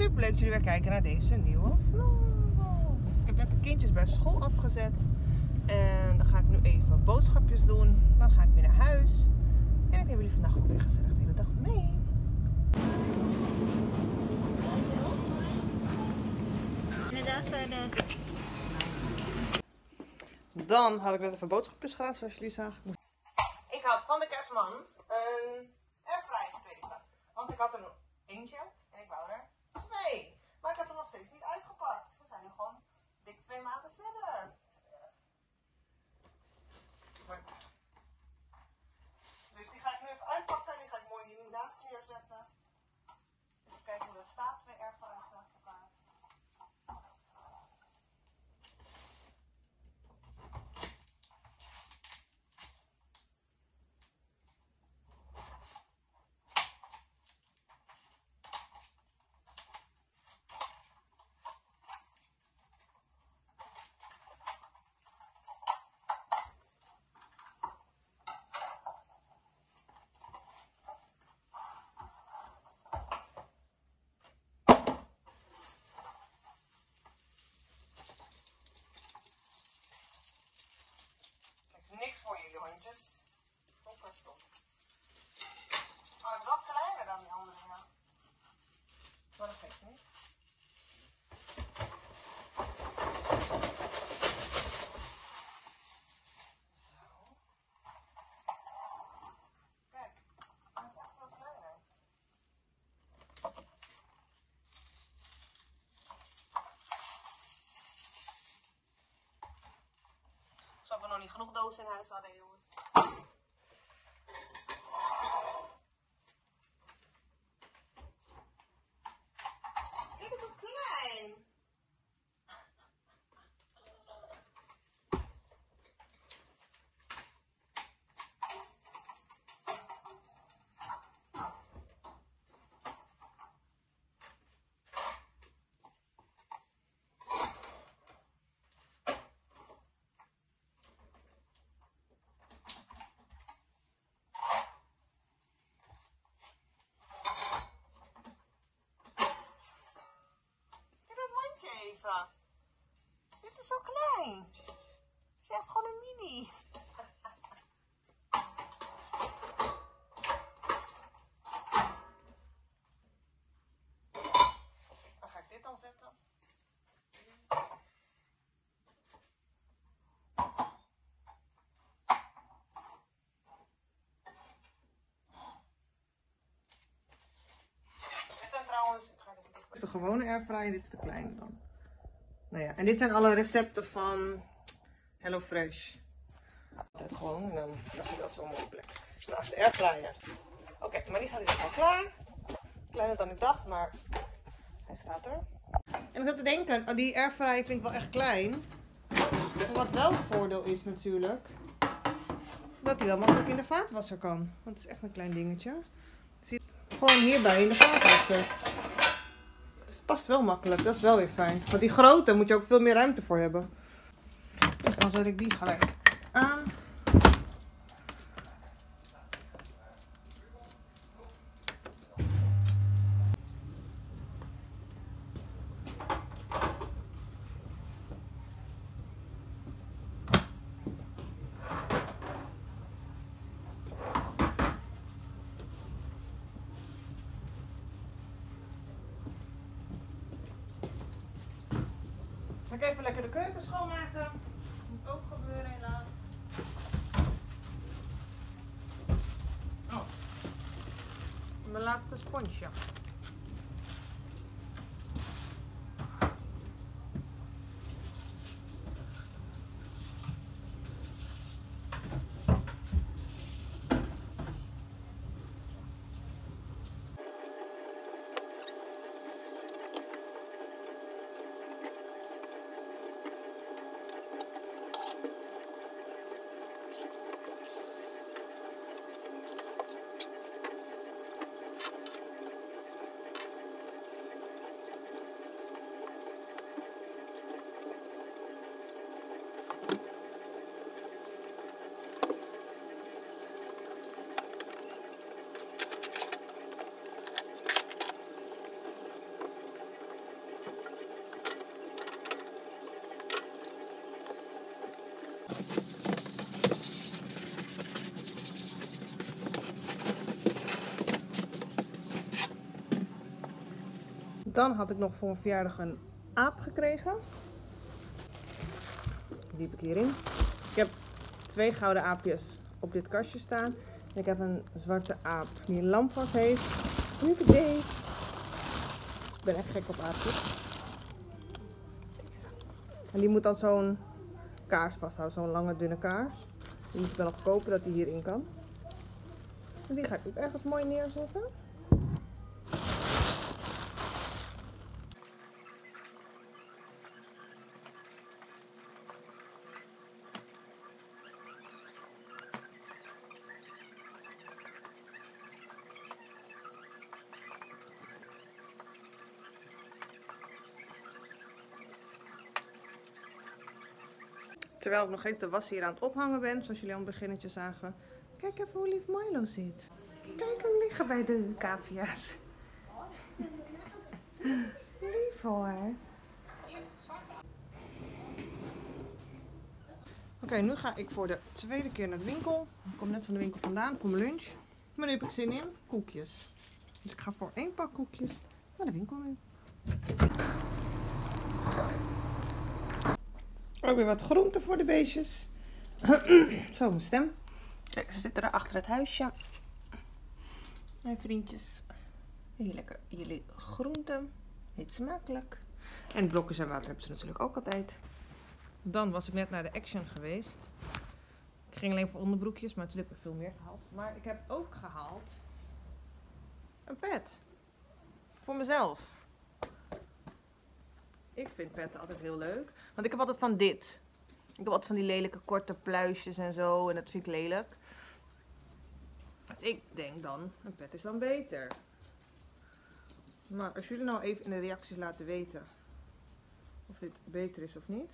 Super leuk dat jullie weer kijken naar deze nieuwe vlog. Ik heb net de kindjes bij school afgezet. En dan ga ik nu even boodschapjes doen. Dan ga ik weer naar huis. En ik neem jullie vandaag ook weer gezellig de hele dag mee. Inderdaad, verder. Dan had ik net even boodschapjes gedaan, zoals jullie zagen. Ik had van de kerstman een airfryer gekregen. Want ik had er nog eentje en ik wou er twee. Maar ik had er nog steeds niet uitgepakt. We zijn nu gewoon dik twee maanden verder. Maar- Dus die ga ik nu even uitpakken en die ga ik mooi hier naast neerzetten. Even kijken hoe dat staat, twee airfryers naast elkaar. Het is niks voor jullie hondjes. Hopperstop. Maar het is wat kleiner dan die andere, ja. Maar dat geeft niet. Zo. Kijk, hij is echt veel kleiner. Alsof we nog niet genoeg dozen in huis hadden, jongens. Dit is zo klein. Kijk dat Dit is zo klein. Het is echt gewoon een mini. Waar ga ik dit dan zetten? Dit zijn trouwens. Ik ga dit is de gewone airfryer, dit is de kleine dan. Nou ja, en dit zijn alle recepten van HelloFresh. Altijd gewoon, en dan leg je dat zo op een plek. Naast de airfryer. Oké, maar die staat hier al klaar. Kleiner dan ik dacht, maar hij staat er. En ik zat te denken, oh, die airfryer vind ik wel echt klein. Maar wat wel het voordeel is natuurlijk, dat hij wel makkelijk in de vaatwasser kan. Want het is echt een klein dingetje. Zit gewoon hierbij in de vaatwasser. Past wel makkelijk, dat is wel weer fijn. Want die grote moet je ook veel meer ruimte voor hebben. Dus dan zet ik die gelijk aan. Ik even lekker de keuken schoonmaken. Moet ook gebeuren helaas. Oh. Mijn laatste sponsje. Dan had ik nog voor mijn verjaardag een aap gekregen. Die heb ik hierin. Ik heb twee gouden aapjes op dit kastje staan. Ik heb een zwarte aap die een lamp heeft. Nu heb ik deze. Ik ben echt gek op aapjes. En die moet dan zo'n kaars vasthouden, zo'n lange dunne kaars. Die moet ik dan nog kopen dat die hierin kan. En die ga ik ook ergens mooi neerzetten. Terwijl ik nog even de was hier aan het ophangen ben, zoals jullie al een beginnetje zagen. Kijk even hoe lief Milo zit. Kijk hem liggen bij de cavia's. lief hoor. Oké, nu ga ik voor de tweede keer naar de winkel. Ik kom net van de winkel vandaan voor mijn lunch. Maar nu heb ik zin in koekjes. Dus ik ga voor één pak koekjes naar de winkel nu. Ook weer wat groenten voor de beestjes. Zo, mijn stem. Kijk, ze zitten daar achter het huisje. Mijn vriendjes. Heel lekker jullie groenten. Heet smakelijk. En blokjes en water hebben ze natuurlijk ook altijd. Dan was ik net naar de Action geweest. Ik ging alleen voor onderbroekjes, maar natuurlijk heb ik veel meer gehaald. Maar ik heb ook gehaald een pet. Voor mezelf. Ik vind petten altijd heel leuk. Want ik heb altijd van dit. Ik heb altijd van die lelijke korte pluisjes en zo. En dat vind ik lelijk. Dus ik denk dan, een pet is dan beter. Maar als jullie nou even in de reacties laten weten of dit beter is of niet.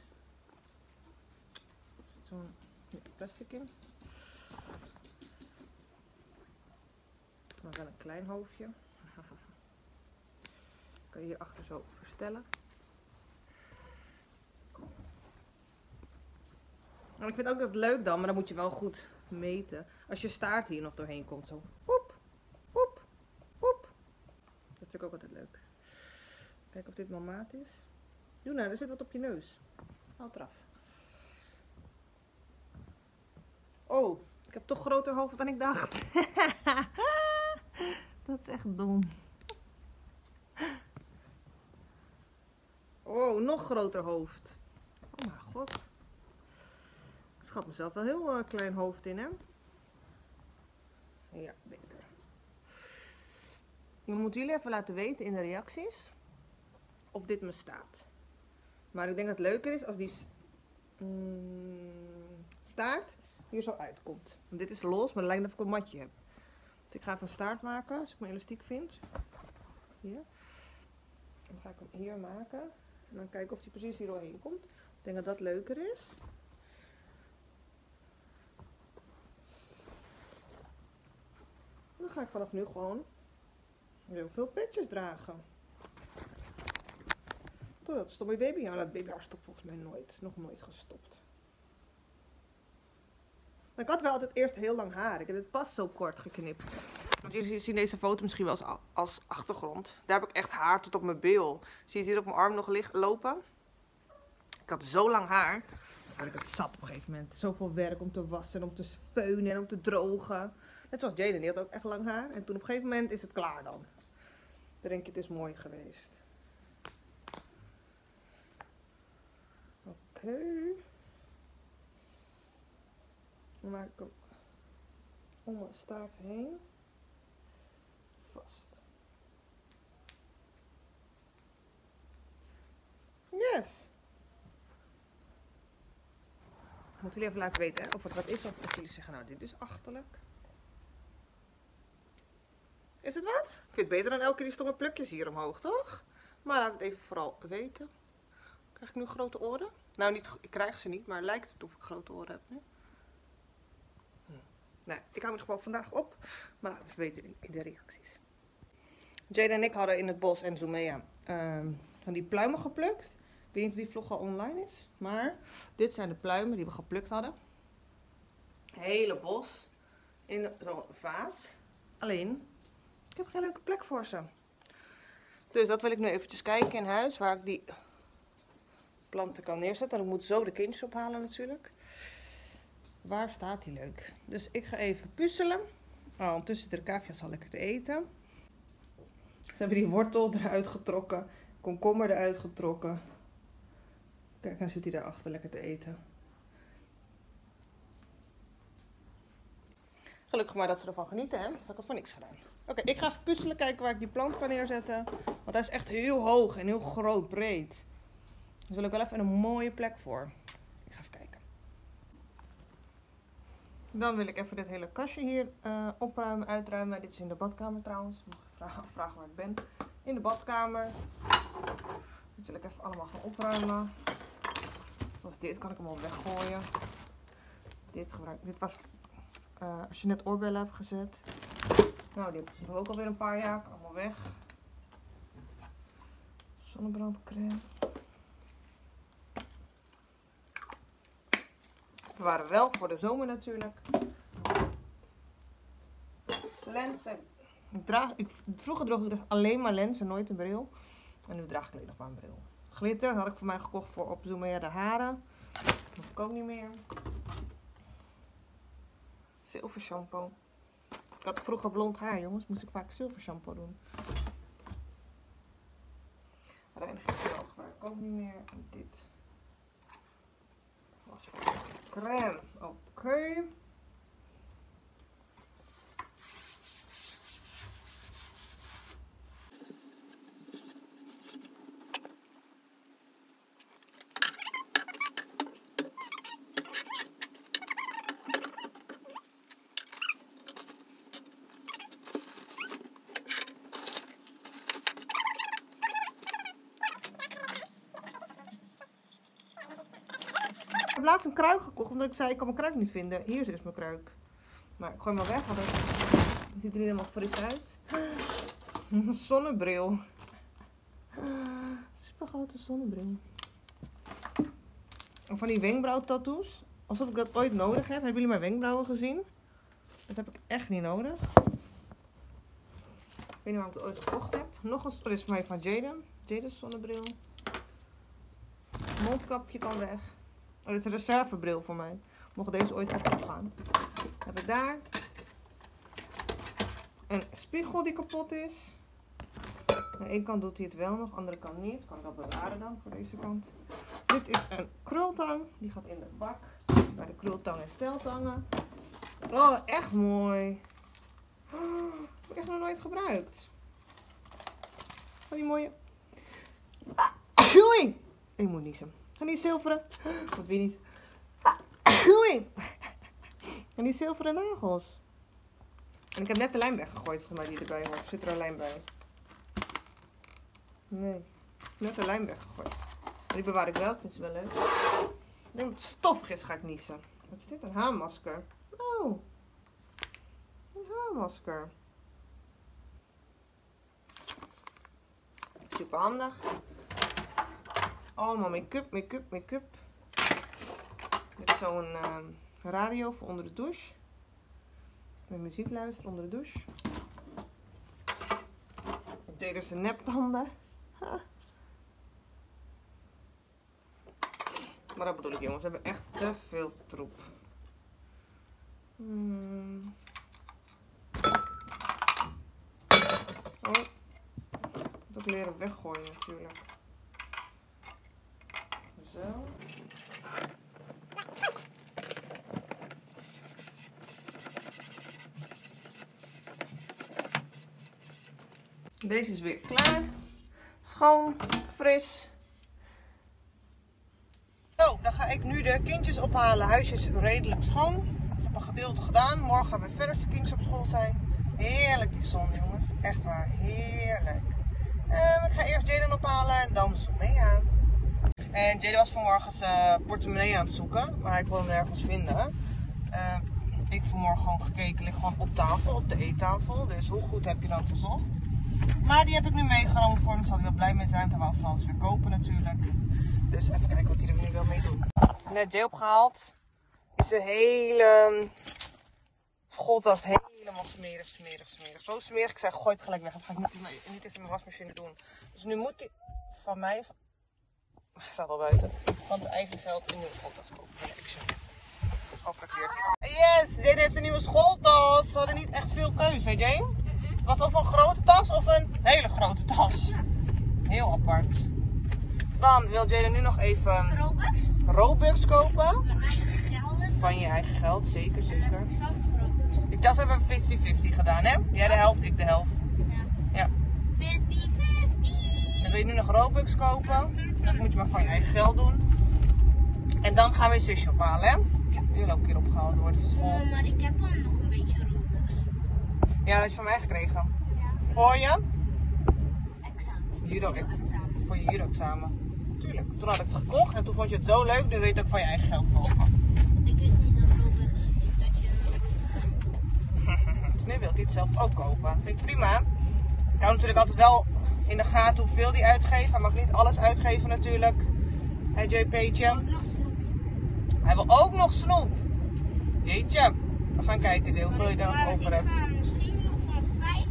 Er zit zo'n plastic in. Maar wel een klein hoofdje. Kan je hierachter zo verstellen. En ik vind ook dat leuk dan, maar dan moet je wel goed meten. Als je staart hier nog doorheen komt, zo. Woep, woep, woep. Dat vind ik ook altijd leuk. Kijken of dit wel maat is. Doe nou, er zit wat op je neus. Haal eraf. Oh, ik heb toch groter hoofd dan ik dacht. dat is echt dom. Oh, nog groter hoofd. Oh mijn god schat mezelf wel heel uh, klein hoofd in, hè? Ja, beter. Dan moeten jullie even laten weten in de reacties of dit me staat. Maar ik denk dat het leuker is als die mm, staart hier zo uitkomt. Want dit is los, maar het lijkt of ik een matje heb. Dus ik ga even een staart maken, als ik mijn elastiek vind. Hier. Dan ga ik hem hier maken. En dan kijken of die precies hier doorheen komt. Ik denk dat dat leuker is. Ga ik vanaf nu gewoon heel veel petjes dragen. Totdat mijn baby. Ja, dat babyhaar stopt volgens mij nooit. Nog nooit gestopt. Maar ik had wel altijd eerst heel lang haar. Ik heb het pas zo kort geknipt. Jullie zien deze foto misschien wel als, als achtergrond. Daar heb ik echt haar tot op mijn bil. Zie je het hier op mijn arm nog lopen? Ik had zo lang haar. Dat had ik het zat op een gegeven moment. Zoveel werk om te wassen, om te feunen en om te drogen. Net zoals Jaden, die had ook echt lang haar. En toen op een gegeven moment is het klaar dan. Dan denk je, het is mooi geweest. Oké. Dan maak ik hem om mijn staart heen. Vast. Yes. Moeten jullie even laten weten of het wat is of of jullie zeggen, nou dit is achterlijk. Is het wat? Ik vind het beter dan elke keer die stomme plukjes hier omhoog, toch? Maar laat het even vooral weten. Krijg ik nu grote oren? Nou, niet, ik krijg ze niet, maar lijkt het of ik grote oren heb nu. Hm. Nee, ik hou me gewoon vandaag op. Maar laat het weten in, de reacties. Jade en ik hadden in het bos en Zoomea um, van die pluimen geplukt. Ik weet niet of die vlog al online is. Maar dit zijn de pluimen die we geplukt hadden. Hele bos. In zo'n vaas. Alleen, ik heb geen leuke plek voor ze. Dus dat wil ik nu eventjes kijken in huis. Waar ik die planten kan neerzetten. Dan moet zo de kindjes ophalen natuurlijk. Waar staat die leuk? Dus ik ga even puzzelen. Oh, ondertussen de cavia's al lekker te eten. Ze hebben die wortel eruit getrokken. Komkommer eruit getrokken. Kijk, nou zit hij daarachter lekker te eten. Gelukkig maar dat ze ervan genieten, hè? Dat had ik het voor niks gedaan. Oké, ik ga even puzzelen, kijken waar ik die plant kan neerzetten. Want hij is echt heel hoog en heel groot, breed. Dus wil ik wel even een mooie plek voor. Ik ga even kijken. Dan wil ik even dit hele kastje hier uh, opruimen, uitruimen. Dit is in de badkamer trouwens. Mag je vragen, waar ik ben. In de badkamer. Dit wil ik even allemaal gaan opruimen. Zoals dit kan ik hem al weggooien. Dit, gebruik, dit was uh, als je net oorbellen hebt gezet. Nou, die hebben we ook alweer een paar jaar. Allemaal weg. Zonnebrandcrème. We waren wel voor de zomer natuurlijk. Lenzen. Ik draag, ik, vroeger droeg ik alleen maar lenzen, nooit een bril. En nu draag ik alleen nog maar een bril. Glitter had ik voor mij gekocht voor opzoomen de haren. Dat hoef ik ook niet meer. Zilver shampoo. Ik had vroeger blond haar, jongens. Moest ik vaak zilver shampoo doen. Reinigingsgel gebruik ik ook niet meer. Dit was voor crème. Oké. Laatst een kruik gekocht omdat ik zei ik kan mijn kruik niet vinden. Hier is dus mijn kruik. Maar ik gooi hem maar weg, want het ziet er niet helemaal fris uit. Zonnebril. Super grote zonnebril. En van die wenkbrauwtattoos. Alsof ik dat ooit nodig heb. Hebben jullie mijn wenkbrauwen gezien? Dat heb ik echt niet nodig. Ik weet niet waarom ik het ooit gekocht heb. Nog een mij van Jaden. Jaden's zonnebril. Mondkapje kan weg. Oh, dit is een reservebril voor mij. Mocht deze ooit kapot gaan. heb ik daar. Een spiegel die kapot is. Aan de ene kant doet hij het wel nog, aan de andere kant niet. Kan ik dat bewaren dan voor deze kant. Dit is een krultang. Die gaat in de bak. Bij de krultang en steltangen. Oh, echt mooi. Oh, heb ik echt nog nooit gebruikt. Van die mooie... Oei! Ik moet niezen. En die zilveren. Wat wie niet. Oei! En die zilveren nagels. En ik heb net de lijm weggegooid voor mij die erbij hoort. Zit er een lijm bij? Nee. Net de lijm weggegooid. Die bewaar ik wel. Ik vind ze wel leuk. Ik denk dat het stoffig is, ga ik niezen. Wat is dit? Een haarmasker. Oh. Een haarmasker. Super handig. Allemaal make-up, make-up, make-up. Met zo'n uh, radio voor onder de douche. Met muziek luisteren onder de douche. Deden ze neptanden. Maar dat bedoel ik jongens, we hebben echt te veel troep. Hmm. Oh. Dat leren weggooien natuurlijk. Zo. Deze is weer klaar. Schoon, fris. Zo, dan ga ik nu de kindjes ophalen. Huisje is redelijk schoon. Ik heb een gedeelte gedaan. Morgen gaan we verder als de kindjes op school zijn. Heerlijk die zon, jongens. Echt waar, heerlijk. Uh, ik ga eerst Jaden ophalen en dan aan. En Jaden was vanmorgen zijn portemonnee aan het zoeken, maar ik kon hem nergens vinden. Uh, ik vanmorgen gewoon gekeken, ligt gewoon op tafel, op de eettafel. Dus hoe goed heb je dan gezocht? Maar die heb ik nu meegenomen voor hem. Zal hij wel blij mee zijn. Hij wou van alles weer kopen natuurlijk. Dus even kijken wat hij er nu wel mee doet. Net Jay opgehaald. Is de hele schooltas helemaal smerig, smerig, smerig. Zo smerig. Ik zei, gooi het gelijk weg. Dat ga ik niet, niet eens in mijn wasmachine doen. Dus nu moet hij van mij, hij staat al buiten, van zijn eigen geld een nieuwe schooltas kopen van Action. Hopelijk leert hij. Yes, Jane heeft een nieuwe schooltas. Ze hadden niet echt veel keuze, Jane? Het was of een grote tas of een hele grote tas. Heel apart. Dan wil Jane nu nog even Robux? Robux kopen. Mijn eigen geld. Van je eigen geld, zeker, zeker. Die tas hebben we 50-50 gedaan, hè? Jij de helft, ik de helft. Ja. Ja. 50-50. Dan wil je nu nog Robux kopen. Dat moet je maar van je eigen geld doen. En dan gaan we een zusje ophalen, hè? Die wil ook een keer opgehaald worden van school. Oh, maar ik heb al nog een beetje Robux. Ja, dat is van mij gekregen. Ja. Voor je? Examen. Judo. Examen. Voor je judo-examen. Tuurlijk. Toen had ik het gekocht en toen vond je het zo leuk. Nu weet je ook van je eigen geld kopen. Ik wist niet dat Robux, dat je Robux Dus nu wil hij het zelf ook kopen. Vind ik prima. Ik hou natuurlijk altijd wel in de gaten hoeveel hij uitgeeft. Hij mag niet alles uitgeven natuurlijk. Hij JP'tje. Ook nog snoepje. Hij wil ook nog snoep. Jeetje. We gaan kijken Deel, hoeveel je nog over hebt. Ik ga misschien nog van 5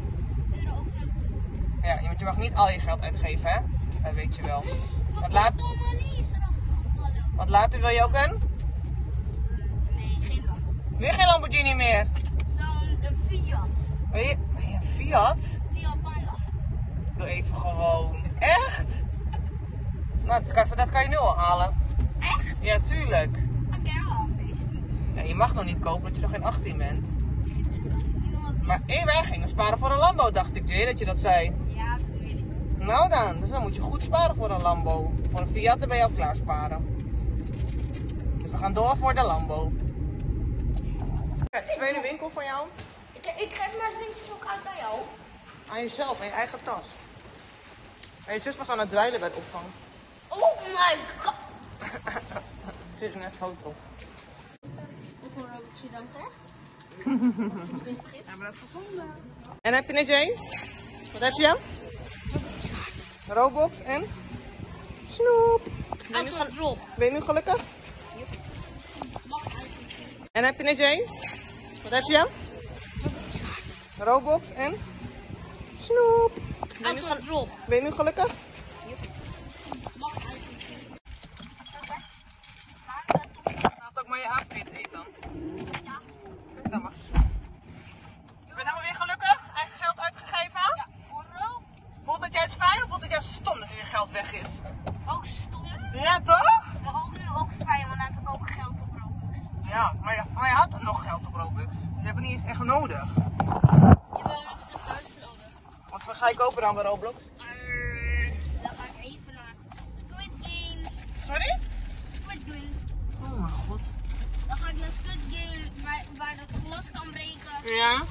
euro of 50. Ja, want je mag niet al je geld uitgeven, hè? Dat weet je wel. Wat, laat, wat later wil je ook een? Nee, geen Lambo. Weer geen Lamborghini meer. Zo'n een Fiat. Wil je, Fiat? Doe even gewoon. Echt? Nou, dat kan, dat kan je nu al halen. Echt? Ja, tuurlijk. Ja, je mag nog niet kopen omdat je nog geen 18 bent. Maar hé, wij gingen sparen voor een Lambo, dacht ik, Jay, dat je dat zei. Ja, dat weet ik. Nou dan, dus dan moet je goed sparen voor een Lambo. Voor een Fiat dan ben je al klaar sparen. Dus we gaan door voor de Lambo. Kijk, tweede winkel van jou. Ik, ik geef mijn uit aan jou. Aan jezelf, aan je eigen tas. En je zus was aan het dweilen bij de opvang. Oh my god. Ze is net foto. Hoeveel Robux je dan krijgt? 20 is? Hebben we dat gevonden? En heb je het, Jay? Wat heb je? Robux en snoep. Ben je, nu gel- ben je nu gelukkig? En heb je het, Jay? Wat heb je? Robux en snoep. Ben je, nu ben gelukkig? Laat ook maar je avondeten eten dan. Dan mag je. Ben je nou weer gelukkig? Eigen geld uitgegeven? Ja. Voelt het juist fijn of voelt het juist stom dat je geld weg is? Ook stom. Ja, toch? Maar ook nu ook fijn, want dan heb ik ook geld op Robux. Ja, maar je, maar je had nog geld op Robux. Je hebt het niet eens echt nodig. Je wil nog te thuis nodig. Wat ga dan Roblox? Dan ga ik even naar Squid Game. Sorry? Squid Game. Oh mijn god. Dan ga ik naar Squid Game waar, waar dat glas kan breken. Ja?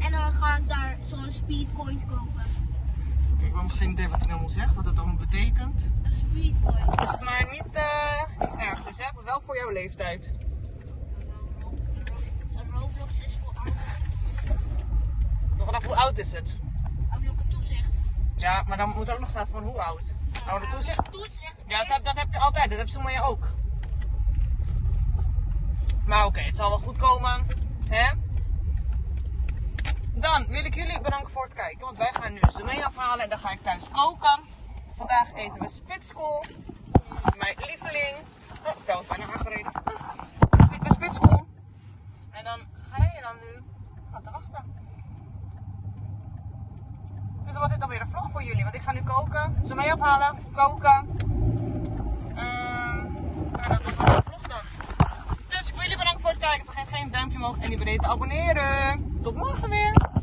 En dan ga ik daar zo'n speedcoin kopen. Ik heb geen idee wat hij nou zegt, wat het allemaal betekent. Een speedcoin. Is het maar niet eh iets ergs, dus hè? Maar wel voor jouw leeftijd. Een Roblox is voor ouderen. Nog vanaf hoe oud is het? Ja, maar dan moet ook nog staan van hoe oud. Oude toezicht? Toezicht. Ja, dat heb, dat heb je altijd. Dat heb Soemaya ook. Maar oké, het zal wel goed komen. Hè? Dan wil ik jullie bedanken voor het kijken. Want wij gaan nu Soemaya afhalen en dan ga ik thuis koken. Vandaag eten we spitskool. Mijn lieveling. Oh, vrouw is bijna aangereden. Ik ben spitskool. En dan ga je dan nu te wachten. Dus dan wordt dit alweer een vlog voor jullie. Want ik ga nu koken. Ze mee ophalen. Koken. Ehm ja, dat wel een vlog dan. Dus ik wil jullie bedanken voor het kijken. Vergeet geen duimpje omhoog en die beneden te abonneren. Tot morgen weer.